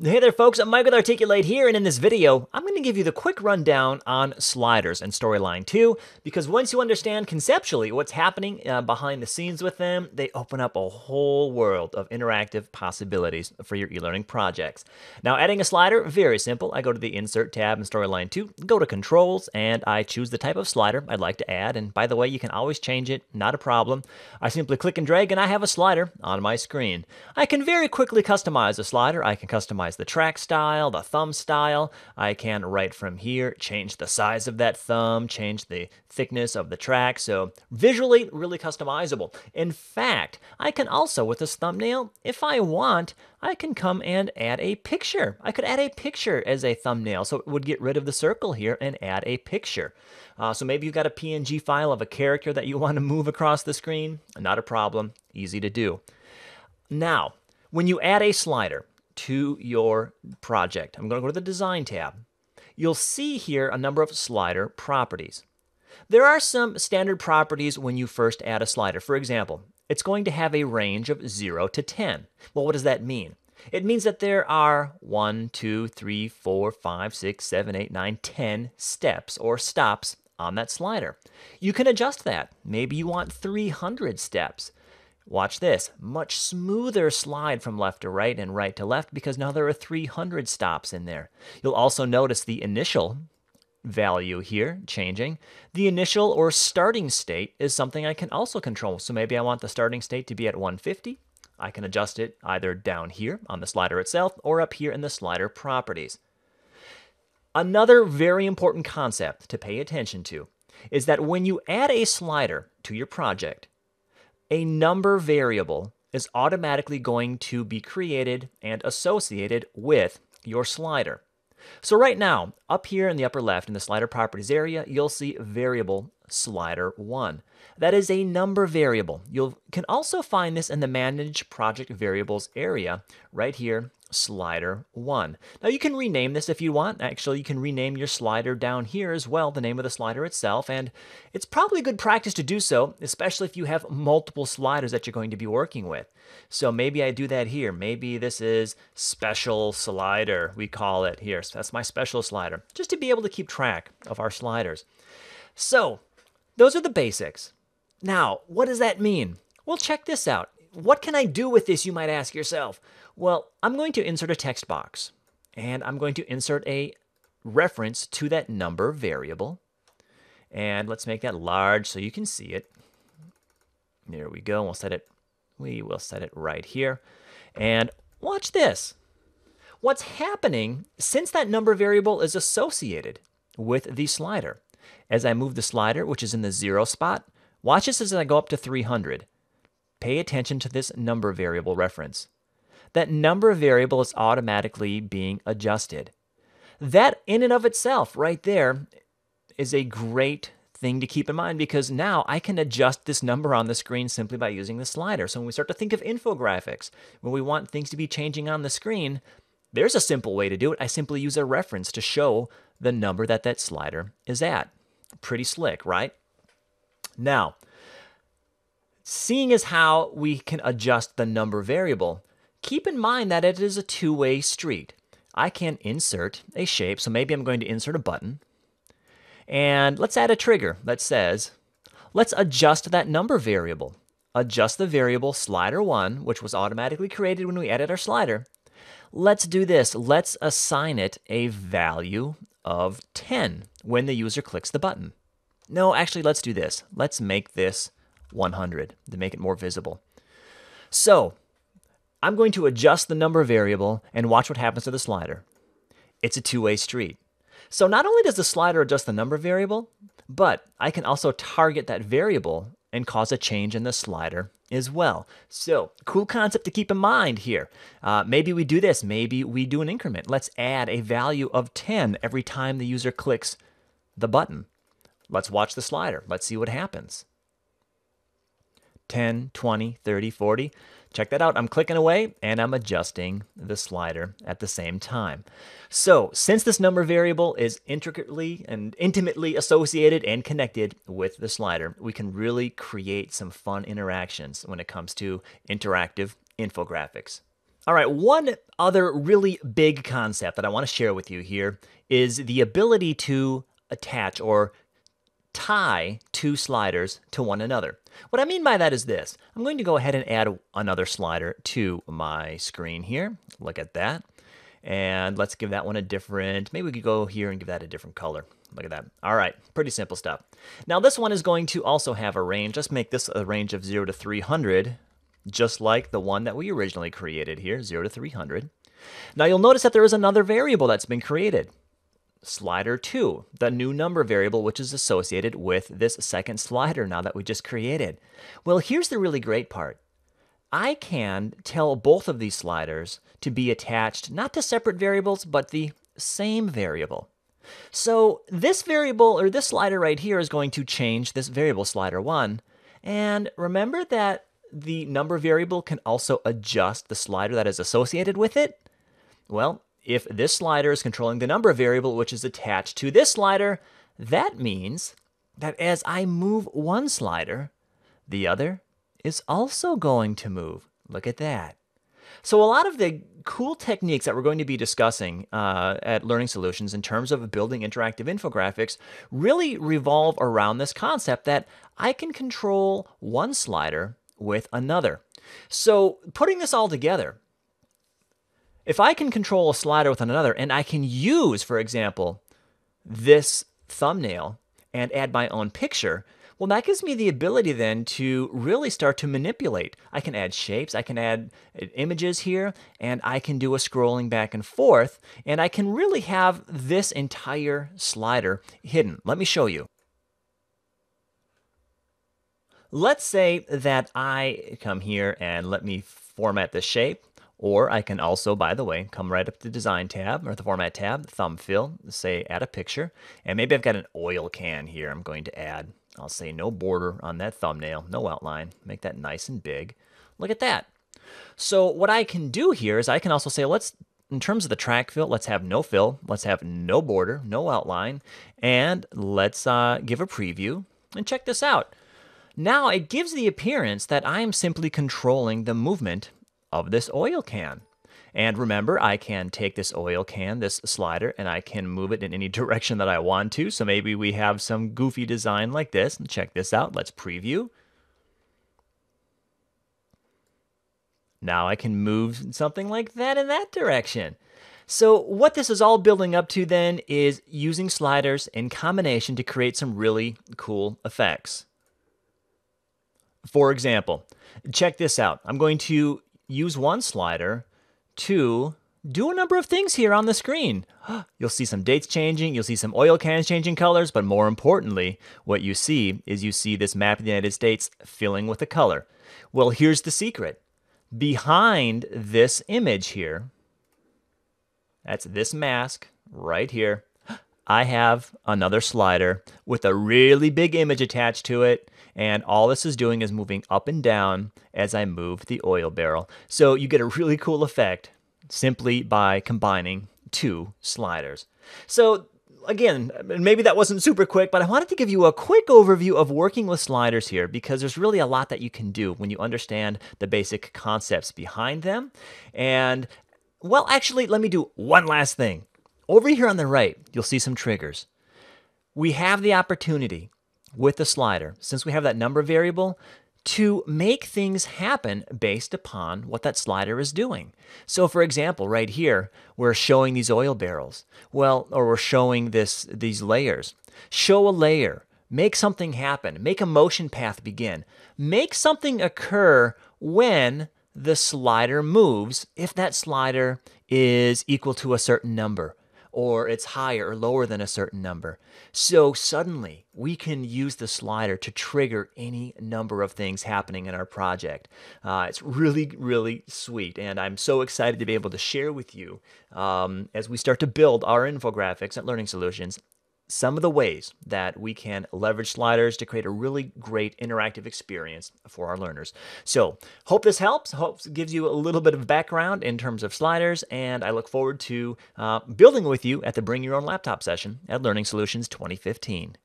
Hey there folks, I'm with Articulate here, and in this video, I'm going to give you the quick rundown on sliders and Storyline 2, because once you understand conceptually what's happening uh, behind the scenes with them, they open up a whole world of interactive possibilities for your e-learning projects. Now, adding a slider, very simple. I go to the Insert tab in Storyline 2, go to Controls, and I choose the type of slider I'd like to add, and by the way, you can always change it, not a problem. I simply click and drag, and I have a slider on my screen. I can very quickly customize a slider. I can customize the track style, the thumb style. I can right from here change the size of that thumb, change the thickness of the track. So visually, really customizable. In fact, I can also, with this thumbnail, if I want, I can come and add a picture. I could add a picture as a thumbnail. So it would get rid of the circle here and add a picture. Uh, so maybe you've got a PNG file of a character that you want to move across the screen. Not a problem. Easy to do. Now, when you add a slider, to your project. I'm going to go to the Design tab. You'll see here a number of slider properties. There are some standard properties when you first add a slider. For example, it's going to have a range of 0 to 10. Well, what does that mean? It means that there are 1, 2, 3, 4, 5, 6, 7, 8, 9, 10 steps or stops on that slider. You can adjust that. Maybe you want 300 steps. Watch this, much smoother slide from left to right and right to left because now there are 300 stops in there. You'll also notice the initial value here changing. The initial or starting state is something I can also control. So maybe I want the starting state to be at 150. I can adjust it either down here on the slider itself or up here in the slider properties. Another very important concept to pay attention to is that when you add a slider to your project, a number variable is automatically going to be created and associated with your slider. So right now, up here in the upper left in the slider properties area, you'll see variable slider 1. That is a number variable. You can also find this in the manage project variables area right here slider 1. Now you can rename this if you want. Actually, you can rename your slider down here as well, the name of the slider itself, and it's probably good practice to do so, especially if you have multiple sliders that you're going to be working with. So maybe I do that here. Maybe this is special slider, we call it here. So that's my special slider, just to be able to keep track of our sliders. So those are the basics. Now, what does that mean? Well, check this out. What can I do with this, you might ask yourself? Well, I'm going to insert a text box, and I'm going to insert a reference to that number variable. And let's make that large so you can see it. There we go. We'll set it, we will set it right here. And watch this. What's happening since that number variable is associated with the slider? As I move the slider, which is in the zero spot, watch this as I go up to 300. Pay attention to this number variable reference that number variable is automatically being adjusted. That, in and of itself, right there, is a great thing to keep in mind because now I can adjust this number on the screen simply by using the slider. So when we start to think of infographics, when we want things to be changing on the screen, there's a simple way to do it. I simply use a reference to show the number that that slider is at. Pretty slick, right? Now, seeing as how we can adjust the number variable, keep in mind that it is a two-way street. I can insert a shape, so maybe I'm going to insert a button. And let's add a trigger that says, let's adjust that number variable. Adjust the variable slider1, which was automatically created when we added our slider. Let's do this. Let's assign it a value of 10 when the user clicks the button. No, actually, let's do this. Let's make this 100 to make it more visible. So I'm going to adjust the number variable and watch what happens to the slider. It's a two-way street. So not only does the slider adjust the number variable, but I can also target that variable and cause a change in the slider as well. So cool concept to keep in mind here. Uh, maybe we do this. Maybe we do an increment. Let's add a value of 10 every time the user clicks the button. Let's watch the slider. Let's see what happens. 10, 20, 30, 40. Check that out. I'm clicking away and I'm adjusting the slider at the same time. So since this number variable is intricately and intimately associated and connected with the slider, we can really create some fun interactions when it comes to interactive infographics. All right, one other really big concept that I want to share with you here is the ability to attach or tie two sliders to one another. What I mean by that is this. I'm going to go ahead and add another slider to my screen here. Look at that. And let's give that one a different, maybe we could go here and give that a different color. Look at that. All right, pretty simple stuff. Now this one is going to also have a range. Let's make this a range of 0 to 300 just like the one that we originally created here, 0 to 300. Now you'll notice that there is another variable that's been created, slider 2, the new number variable which is associated with this second slider now that we just created. Well, here's the really great part. I can tell both of these sliders to be attached not to separate variables, but the same variable. So this variable, or this slider right here, is going to change this variable slider 1. And remember that the number variable can also adjust the slider that is associated with it? Well, if this slider is controlling the number variable which is attached to this slider, that means that as I move one slider, the other is also going to move. Look at that. So a lot of the cool techniques that we're going to be discussing uh, at Learning Solutions in terms of building interactive infographics really revolve around this concept that I can control one slider with another. So putting this all together, if I can control a slider with another and I can use, for example, this thumbnail and add my own picture, well, that gives me the ability then to really start to manipulate. I can add shapes, I can add uh, images here, and I can do a scrolling back and forth, and I can really have this entire slider hidden. Let me show you. Let's say that I come here and let me format the shape, or I can also, by the way, come right up to the Design tab or the Format tab, Thumb Fill, say Add a Picture, and maybe I've got an oil can here I'm going to add. I'll say no border on that thumbnail, no outline, make that nice and big. Look at that. So what I can do here is I can also say, let's, in terms of the track fill, let's have no fill, let's have no border, no outline, and let's uh, give a preview. And check this out. Now it gives the appearance that I am simply controlling the movement of this oil can. And remember, I can take this oil can, this slider, and I can move it in any direction that I want to. So maybe we have some goofy design like this. Check this out. Let's preview. Now I can move something like that in that direction. So what this is all building up to then is using sliders in combination to create some really cool effects. For example, check this out. I'm going to use one slider to do a number of things here on the screen. You'll see some dates changing, you'll see some oil cans changing colors, but more importantly, what you see is you see this map of the United States filling with a color. Well, here's the secret. Behind this image here, that's this mask right here, I have another slider with a really big image attached to it. And all this is doing is moving up and down as I move the oil barrel. So you get a really cool effect simply by combining two sliders. So again, maybe that wasn't super quick, but I wanted to give you a quick overview of working with sliders here because there's really a lot that you can do when you understand the basic concepts behind them. And well, actually, let me do one last thing. Over here on the right, you'll see some triggers. We have the opportunity with the slider, since we have that number variable, to make things happen based upon what that slider is doing. So for example, right here, we're showing these oil barrels. Well, or we're showing this these layers. Show a layer, make something happen, make a motion path begin. Make something occur when the slider moves if that slider is equal to a certain number or it's higher or lower than a certain number. So suddenly we can use the slider to trigger any number of things happening in our project. Uh, it's really, really sweet. And I'm so excited to be able to share with you um, as we start to build our infographics at Learning Solutions some of the ways that we can leverage sliders to create a really great interactive experience for our learners. So, hope this helps. Hope gives you a little bit of background in terms of sliders, and I look forward to uh, building with you at the Bring Your Own Laptop session at Learning Solutions 2015.